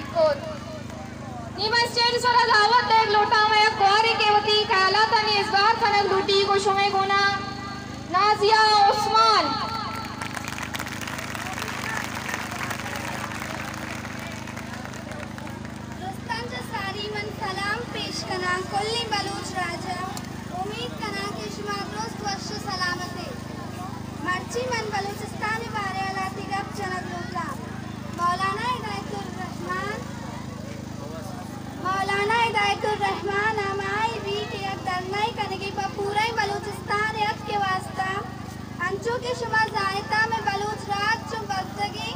बिल्कुल नीमन स्टेज सरा दावत एक लोटा में कुआरी केवती ख्यालात आणि इस बार खनक लूटी गुना नाजिया उस्मान मन पेश कना कोल्ली बलूच राजा उम्मीद कना कि मर्ची मन बलूचिस्तान बारे वाला तिगप जनक लुटला मौलाना हिदायतुर रहमान मौलाना हिदायतुर रहमान हमारी रीट एक दरनाई कनगी पर पूरा ही बलूचिस्तान एक के वास्ता अंचू के शुमा जायता में बलूच रात चुम बस्तगी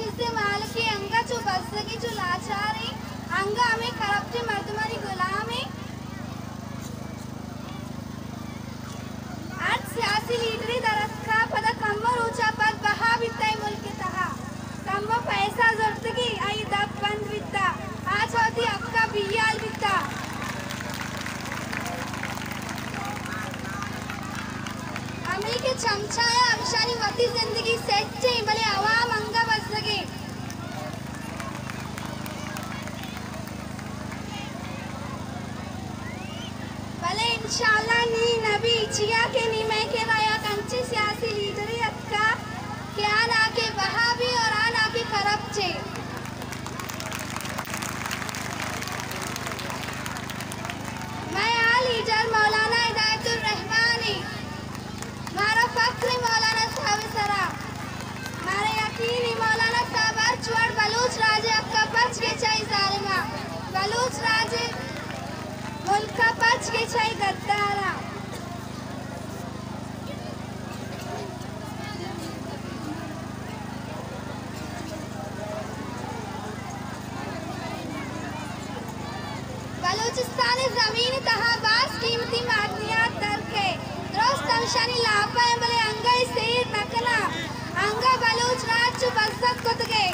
माल की अंगा जो बसगी जो लाचारी अंगा हमें करप्टे मर्दमारी गुलामी आज सियासी लीडरी दरख्खा पद कम्मर ऊँचा पद बहा बिताई मुल्क तहा कम्म पैसा जरूरतगी आई दब बंद बिता आज होती अक्का बियाल बिता अमी के चमचाया अमशानी वती ज़िंदगी सेट चाहिए भले आवाम अंगा बस लगे नी मैं के राया कंची सियासी लीडरी अक्का क्या ना के वहाबी और आ ना के मैं आ लीडर मौलाना हिदायतुर रहमानी। मारा फक्र मौलाना साहब सरा। मारा यकीन मौलाना साहब, हर बलूच राजे अक्का पच के चाई जालिमा। बलूच राजे चाई गद्दारा बलूचिस्तान ज़मीन तहा बास कीमती मादनियात दरके द्रोस्त अंशानी लापा है बले अंगई सेर नकना अंगा बलूच राज कुतगे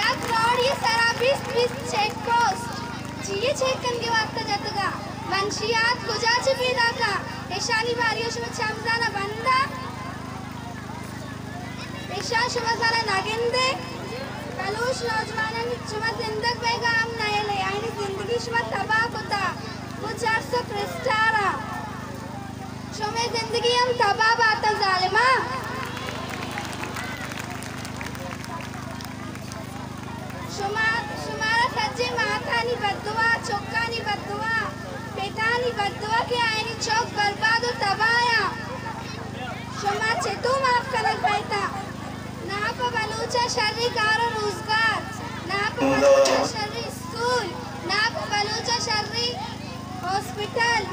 याक रोड ये सरा बीस बीस चेक पोस्ट। जिये चेकन के वास्ता जतगा मंशियात कुजा चिपीदा का ईशानी बारियों में चमजाना बंदा। ईशा शुभजाना नगिंदे। बलूच नौजवानांनी शुमा जिंदग बेगाम, नायले। आणि ज़िंदगी शुमा तबाह होता कुछ अर्स क्रिस्टारा शुमे ज़िंदगी, हम तबाह बात जालिमा શોક બરબાદ તબાયા ક્ષમા છે તું માફ કરક બેટા ના પર બલૂચા શરી કારો રોજગાર ના પર બલૂચા શરી સ્કૂલ ના પર બલૂચા શરી હોસ્પિટલ